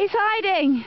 He's hiding!